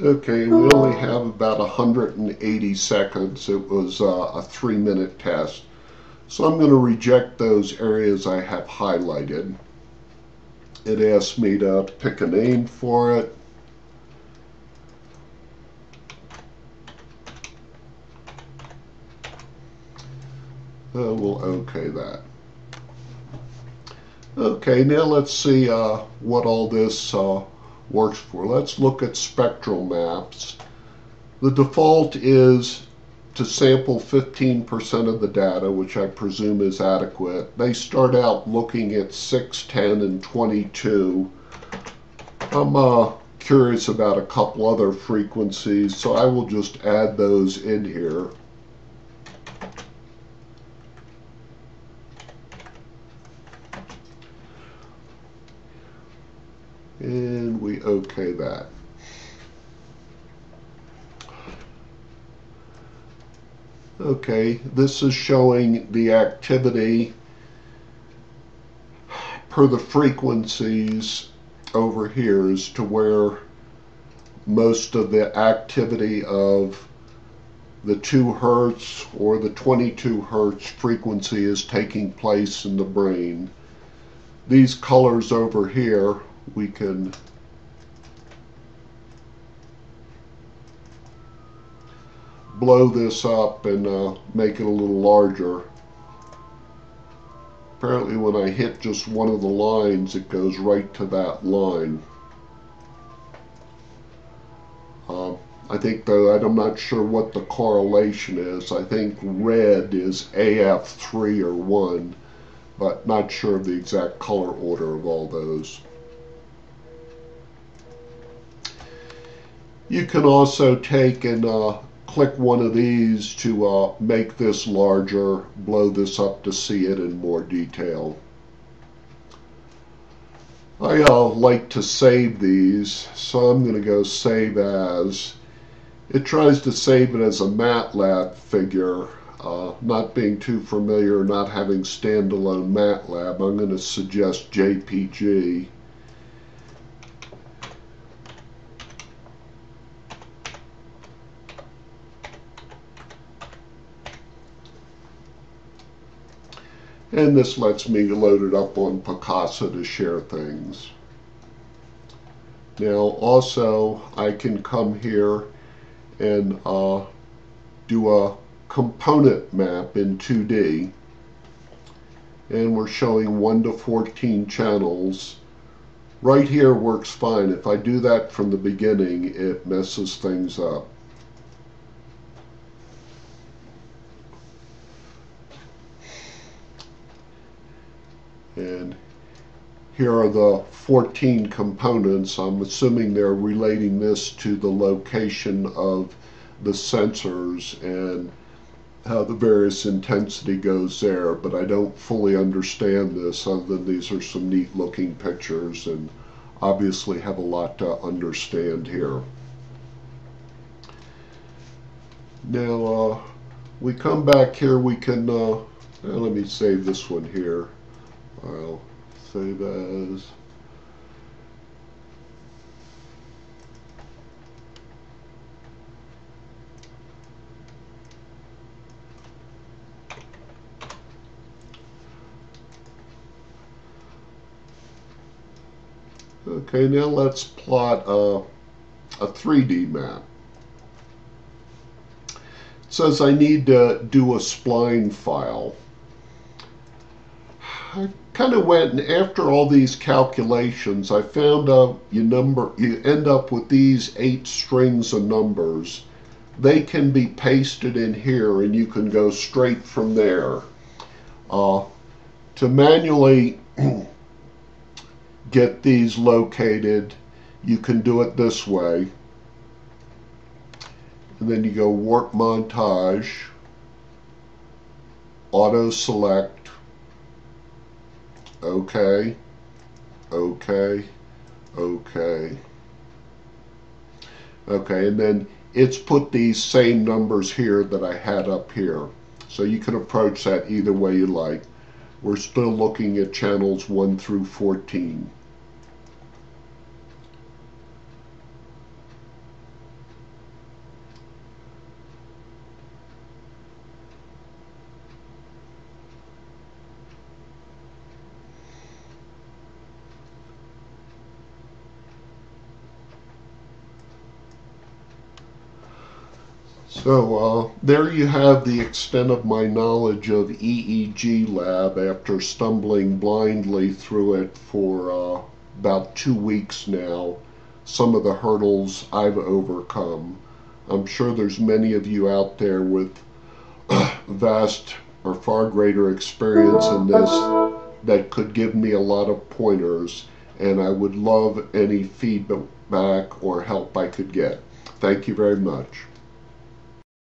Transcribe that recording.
Okay, we only have about 180 seconds. It was uh, a three minute test. So I'm going to reject those areas I have highlighted. It asked me to pick a name for it. Uh, we'll okay that. Okay, now let's see uh, what all this uh, works for. Let's look at spectral maps. The default is to sample 15% of the data, which I presume is adequate. They start out looking at 6, 10, and 22. I'm uh, curious about a couple other frequencies, so I will just add those in here. And we OK that. Okay, this is showing the activity per the frequencies over here as to where most of the activity of the 2 hertz or the 22 hertz frequency is taking place in the brain. These colors over here we can blow this up and uh, make it a little larger. Apparently when I hit just one of the lines it goes right to that line. Uh, I think though I'm not sure what the correlation is. I think red is AF3 or 1 but not sure of the exact color order of all those. You can also take and uh, click one of these to uh, make this larger, blow this up to see it in more detail. I uh, like to save these, so I'm going to go save as. It tries to save it as a MATLAB figure. Uh, not being too familiar, not having standalone MATLAB, I'm going to suggest JPG. And this lets me load it up on Picasa to share things. Now also I can come here and uh, do a component map in 2D and we're showing 1 to 14 channels. Right here works fine. If I do that from the beginning it messes things up. And here are the 14 components. I'm assuming they're relating this to the location of the sensors and how the various intensity goes there, but I don't fully understand this other than these are some neat looking pictures and obviously have a lot to understand here. Now, uh, we come back here, we can, uh, let me save this one here. I'll save as Okay, now let's plot a, a 3D map. It says I need to do a spline file. I kind of went and after all these calculations, I found out you number you end up with these eight strings of numbers. They can be pasted in here, and you can go straight from there. Uh, to manually get these located, you can do it this way. And then you go warp montage, auto select, okay, okay, okay. Okay, and then it's put these same numbers here that I had up here. So you can approach that either way you like. We're still looking at channels 1 through 14. So uh, there you have the extent of my knowledge of EEGLAB after stumbling blindly through it for uh, about two weeks now. Some of the hurdles I've overcome. I'm sure there's many of you out there with vast or far greater experience in this that could give me a lot of pointers and I would love any feedback or help I could get. Thank you very much.